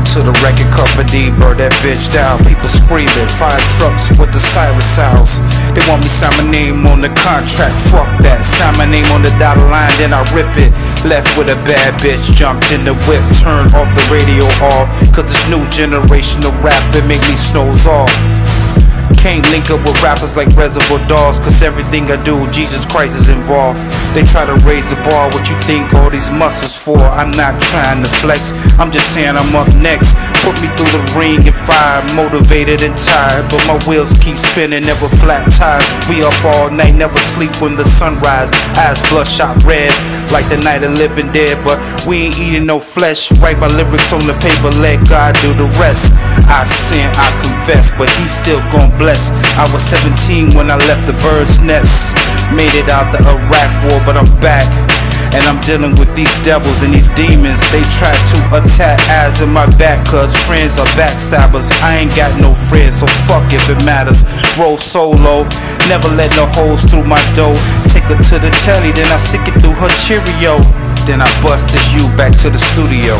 to the record company, burn that bitch down. People screaming, fire trucks with the siren sounds. They want me sign my name on the contract, fuck that. Sign my name on the dotted line, then I rip it. Left with a bad bitch, jumped in the whip, turned off the radio all. Cause this new generation of rap, it make me snows off. Can't link up with rappers like Reservoir Dogs, cause everything I do, Jesus Christ is involved. They try to raise the bar, what you think all these muscles for? I'm not trying to flex, I'm just saying I'm up next. Put me through the ring and fire, motivated and tired, but my wheels keep spinning, never flat tires. We up all night, never sleep when the sun rise. Eyes bloodshot red, like the night of living dead, but we ain't eating no flesh. Write my lyrics on the paper, let God do the rest. I sin, I confess, but He still gon' bless. I was 17 when I left the bird's nest. Made it out the Iraq war, but I'm back. And I'm dealing with these devils and these demons. They try to attack eyes in my back, cause friends are backstabbers. I ain't got no friends, so fuck if it matters. Roll solo, never let no holes through my dough. Take her to the telly, then I sick it through her Cheerio. Then I bust this you back to the studio.